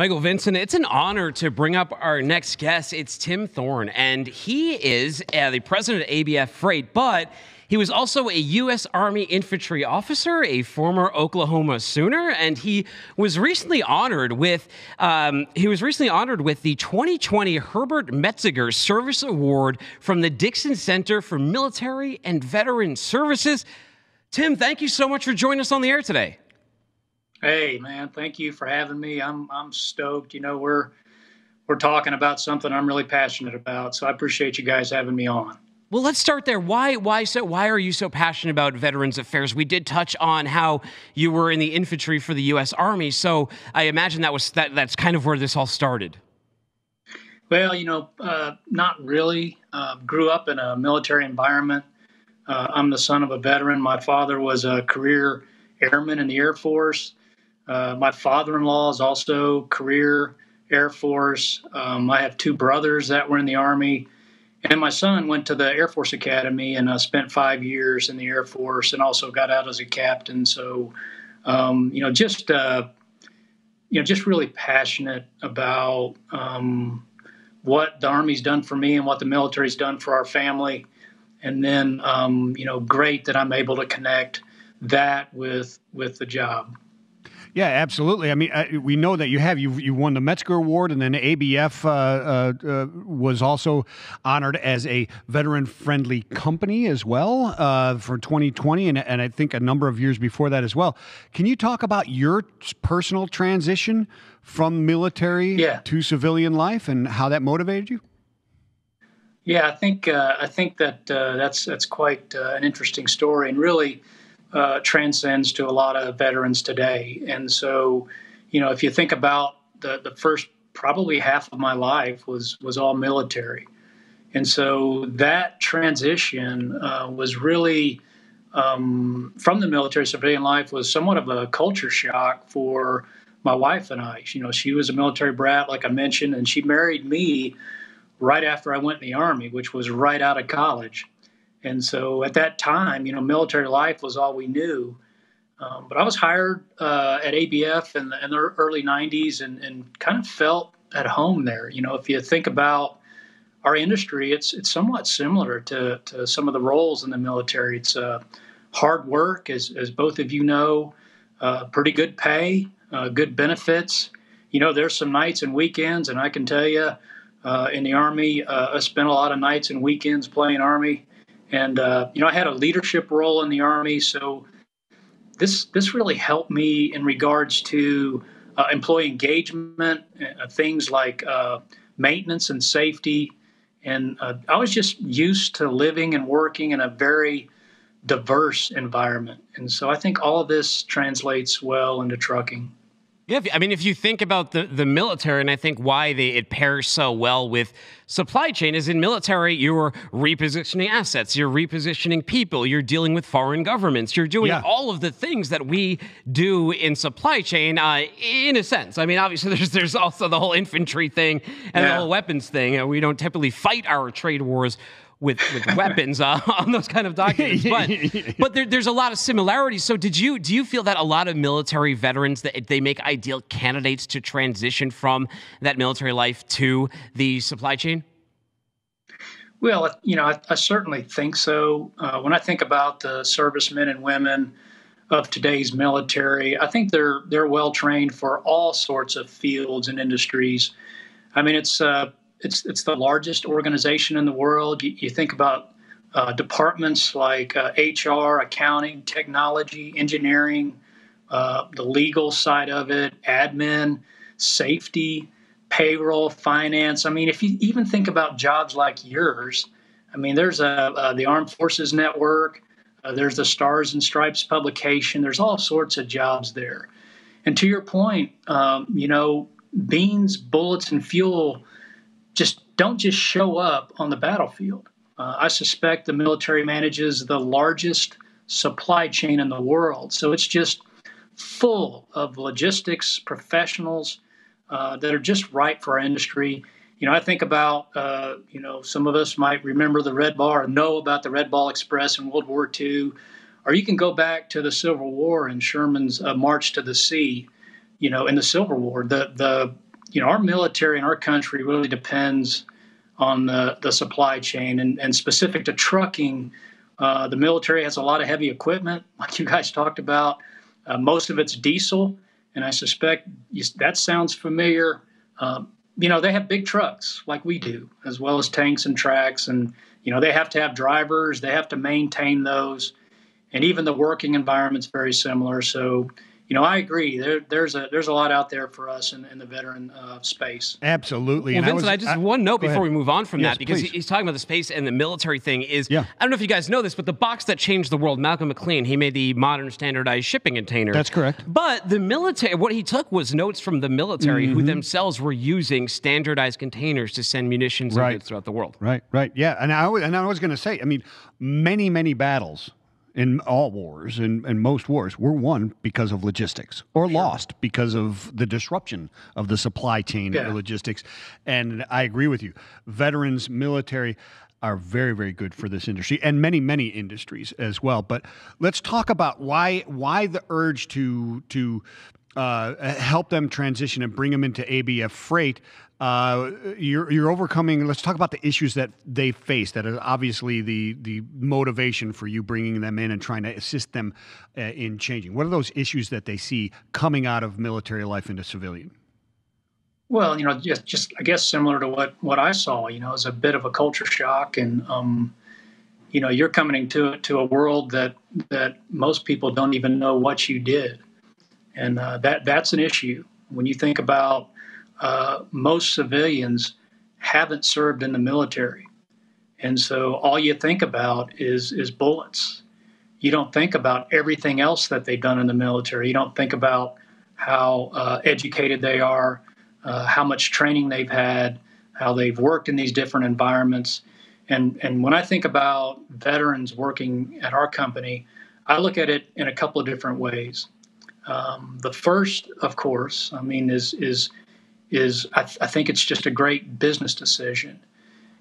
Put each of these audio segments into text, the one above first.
Michael Vincent, it's an honor to bring up our next guest. It's Tim Thorne, and he is uh, the president of ABF Freight, but he was also a U.S. Army infantry officer, a former Oklahoma Sooner, and he was recently honored with um, he was recently honored with the 2020 Herbert Metzger Service Award from the Dixon Center for Military and Veteran Services. Tim, thank you so much for joining us on the air today. Hey, man, thank you for having me. I'm I'm stoked. You know, we're we're talking about something I'm really passionate about, so I appreciate you guys having me on. Well, let's start there. Why why so why are you so passionate about veterans affairs? We did touch on how you were in the infantry for the US Army, so I imagine that was that that's kind of where this all started. Well, you know, uh, not really. Uh, grew up in a military environment. Uh, I'm the son of a veteran. My father was a career airman in the Air Force. Uh, my father-in-law is also career Air Force. Um, I have two brothers that were in the Army, and my son went to the Air Force Academy and uh, spent five years in the Air Force, and also got out as a captain. So, um, you know, just uh, you know, just really passionate about um, what the Army's done for me and what the military's done for our family, and then um, you know, great that I'm able to connect that with with the job. Yeah, absolutely. I mean, uh, we know that you have you you won the Metzger Award, and then ABF uh, uh, uh, was also honored as a veteran-friendly company as well uh, for 2020, and, and I think a number of years before that as well. Can you talk about your personal transition from military yeah. to civilian life and how that motivated you? Yeah, I think uh, I think that that's that's quite an interesting story, and really uh, transcends to a lot of veterans today. And so, you know, if you think about the, the first probably half of my life was was all military, and so that transition uh, was really um, from the military civilian life was somewhat of a culture shock for my wife and I. You know, she was a military brat, like I mentioned, and she married me right after I went in the army, which was right out of college. And so at that time, you know, military life was all we knew. Um, but I was hired uh, at ABF in the, in the, early 90s and, and kind of felt at home there. You know, if you think about our industry, it's it's somewhat similar to, to some of the roles in the military. It's uh, hard work, as, as both of you know, uh, pretty good pay, uh, good benefits. You know, there's some nights and weekends, and I can tell you, uh, in the Army, uh, I spent a lot of nights and weekends playing Army. And uh, you know, I had a leadership role in the army, so this this really helped me in regards to uh, employee engagement, uh, things like uh, maintenance and safety. And uh, I was just used to living and working in a very diverse environment, and so I think all of this translates well into trucking. Yeah, I mean, if you think about the, the military, and I think why they, it pairs so well with supply chain is in military, you're repositioning assets, you're repositioning people, you're dealing with foreign governments, you're doing yeah. all of the things that we do in supply chain, uh, in a sense. I mean, obviously, there's there's also the whole infantry thing and yeah. the whole weapons thing. And we don't typically fight our trade wars with with weapons uh, on those kind of documents. But but there, there's a lot of similarities. So did you do you feel that a lot of military veterans that they make ideal candidates to transition from that military life to the supply chain? Well, you know, I, I certainly think so. Uh, when I think about the servicemen and women of today's military, I think they're they're well trained for all sorts of fields and industries. I mean, it's uh, it's it's the largest organization in the world. You, you think about uh, departments like uh, HR, accounting, technology, engineering, uh, the legal side of it, admin, safety, payroll, finance. I mean, if you even think about jobs like yours, I mean, there's a, the Armed Forces Network. Uh, there's the Stars and Stripes publication. There's all sorts of jobs there. And to your point, um, you know, beans, bullets, and fuel just don't just show up on the battlefield. Uh, I suspect the military manages the largest supply chain in the world. So it's just full of logistics professionals uh, that are just right for our industry. You know, I think about, uh, you know, some of us might remember the Red Ball or know about the Red Ball Express in World War II, or you can go back to the Civil War and Sherman's uh, March to the Sea. You know, in the Civil War, the the you know, our military and our country really depends on the, the supply chain and, and specific to trucking. Uh, the military has a lot of heavy equipment, like you guys talked about. Uh, most of it's diesel, and I suspect you, that sounds familiar. Um, you know, they have big trucks like we do, as well as tanks and tracks, and you know they have to have drivers, they have to maintain those, and even the working environment's very similar. So you know, I agree. There, there's a there's a lot out there for us in, in the veteran uh, space. Absolutely. Well, and Vincent, I, was, I just I, one note before ahead. we move on from yes, that because please. he's talking about the space and the military thing. Is yeah. I don't know if you guys know this, but the box that changed the world, Malcolm McLean, he made the modern standardized shipping container. That's correct. But the military, what he took was notes from the military mm-hmm. who themselves were using standardized containers to send munitions right. and goods throughout the world. Right. Right. Yeah. And I and I was going to say, I mean, many many battles in all wars and, and most wars were won because of logistics or sure. lost because of the disruption of the supply chain yeah. logistics. And I agree with you. Veterans, military are very, very good for this industry and many, many industries as well. But let's talk about why why the urge to to uh, help them transition and bring them into ABF freight uh, you're, you're overcoming. Let's talk about the issues that they face. That is obviously the the motivation for you bringing them in and trying to assist them uh, in changing. What are those issues that they see coming out of military life into civilian? Well, you know, just just I guess similar to what what I saw. You know, as a bit of a culture shock, and um, you know, you're coming into to a world that that most people don't even know what you did, and uh, that that's an issue when you think about uh, most civilians haven't served in the military. And so all you think about is is bullets. You don't think about everything else that they've done in the military. You don't think about how uh, educated they are, uh, how much training they've had, how they've worked in these different environments. And and when I think about veterans working at our company, I look at it in a couple of different ways. Um, the first, of course, I mean, is is is I, th- I, think it's just a great business decision.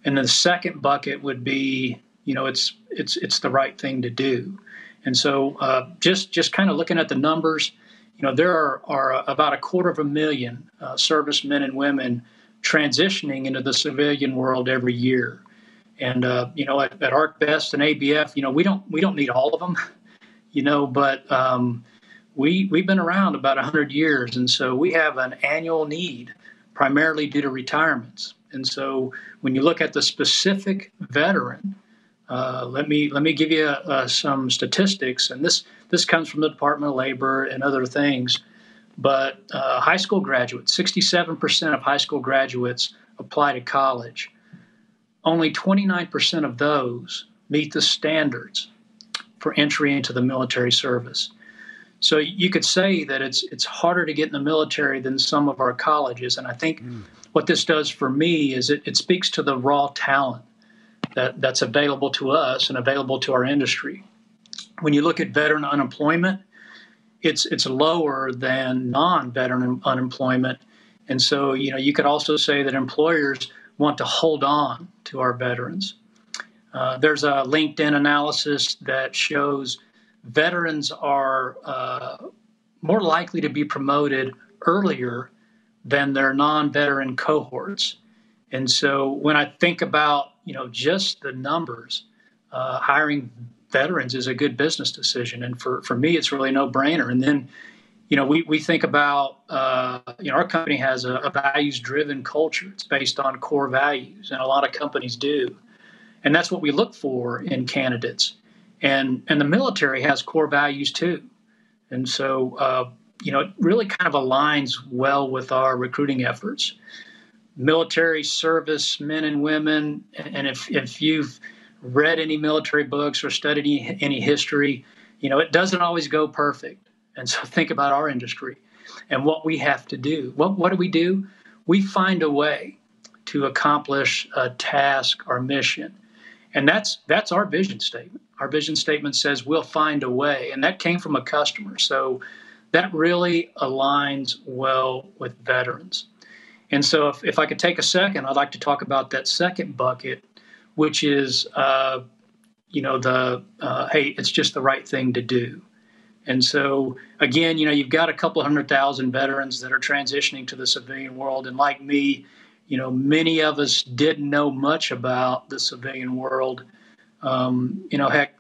And the second bucket would be, you know, it's it's it's the right thing to do. And so uh, just just kind of looking at the numbers, you know, there are, are about a quarter of a million uh, servicemen and women transitioning into the civilian world every year. And uh, you know, at, at ArcBest and ABF, you know, we don't we don't need all of them, you know, but um, we we've been around about 100 years and so we have an annual need primarily due to retirements. And so when you look at the specific veteran uh, let me let me give you uh, some statistics and this this comes from the department of labor and other things. But uh, high school graduates 67% of high school graduates apply to college. Only 29% of those meet the standards for entry into the military service so you could say that it's it's harder to get in the military than some of our colleges, and I think mm. what this does for me is it, it speaks to the raw talent that, that's available to us and available to our industry. When you look at veteran unemployment, it's it's lower than non-veteran unemployment, and so you know you could also say that employers want to hold on to our veterans. Uh, there's a LinkedIn analysis that shows veterans are uh, more likely to be promoted earlier than their non-veteran cohorts. And so when I think about you know just the numbers, uh, hiring veterans is a good business decision, and for for me it's really no brainer. And then you know we we think about uh, you know our company has a, a values driven culture. It's based on core values, and a lot of companies do, and that's what we look for in candidates and and the military has core values too, and so uh, you know it really kind of aligns well with our recruiting efforts. Military service men and women, and if if you've read any military books or studied any, any history, you know it doesn't always go perfect. And so think about our industry and what we have to do. What what do we do? We find a way to accomplish a task or mission. And that's that's our vision statement our vision statement says we'll find a way, and that came from a customer. So that really aligns well with veterans. And so, if, if I could take a second, I'd like to talk about that second bucket, which is, uh, you know, the uh, hey, it's just the right thing to do. And so, again, you know, you've got a couple hundred thousand veterans that are transitioning to the civilian world. And like me, you know, many of us didn't know much about the civilian world. Um, you know, heck,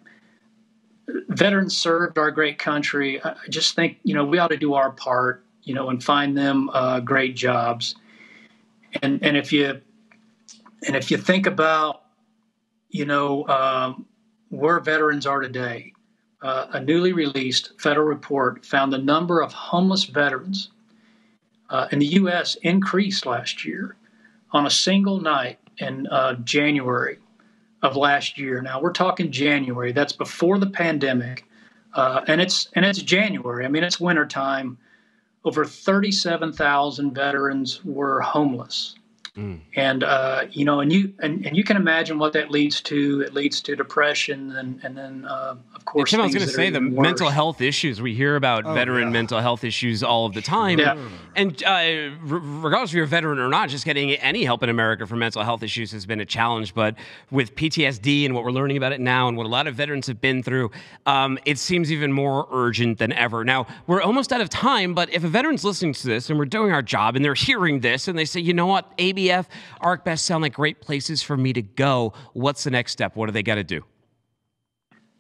veterans served our great country. I just think, you know, we ought to do our part, you know, and find them uh, great jobs. And and if you and if you think about, you know, um, where veterans are today, uh, a newly released federal report found the number of homeless veterans uh, in the U.S. increased last year on a single night in uh, January of last year. Now we're talking January. That's before the pandemic, uh, and it's and it's January. I mean, it's wintertime. Over 37,000 veterans were homeless. Mm. And uh, you know, and you and, and you can imagine what that leads to. It leads to depression, and and then uh, of course. Yeah, Tim, I was going to say the worse. mental health issues. We hear about oh, veteran yeah. mental health issues all of the time. Yeah. And uh, regardless if you're a veteran or not, just getting any help in America for mental health issues has been a challenge. But with PTSD and what we're learning about it now, and what a lot of veterans have been through, um, it seems even more urgent than ever. Now we're almost out of time, but if a veteran's listening to this and we're doing our job and they're hearing this and they say, you know what, ABF ABF, ArcBest sound like great places for me to go. What's the next step? What do they got to do?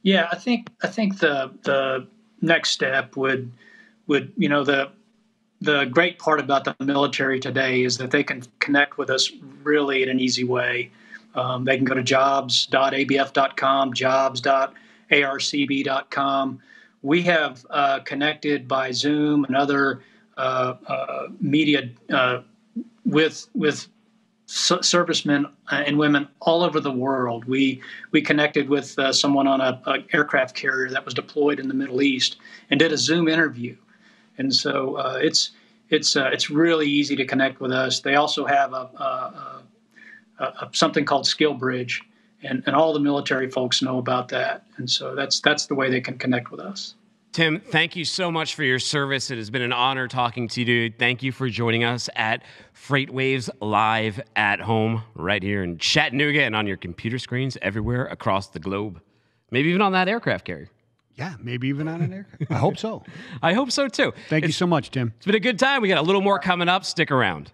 Yeah, I think I think the the next step would would you know the the great part about the military today is that they can connect with us really in an easy way. Um, they can go to jobs.abf.com, jobs.arcb.com. We have uh, connected by Zoom and other uh, uh, media uh, with servicemen uh, and women all over the world. We we connected with uh, someone on a, a, aircraft carrier that was deployed in the Middle East and did a Zoom interview, and so uh, it's it's uh, it's really easy to connect with us. They also have a, a, a, something called Skill Bridge, and, and all the military folks know about that, and so that's that's the way they can connect with us. Tim, thank you so much for your service. It has been an honor talking to you. Thank you for joining us at FreightWaves Live at home, right here in Chattanooga and on your computer screens everywhere across the globe. Maybe even on that aircraft carrier. Yeah, maybe even on an aircraft. I hope so. I hope so too. Thank it's, you so much, Tim. It's been a good time. We got a little more coming up. Stick around.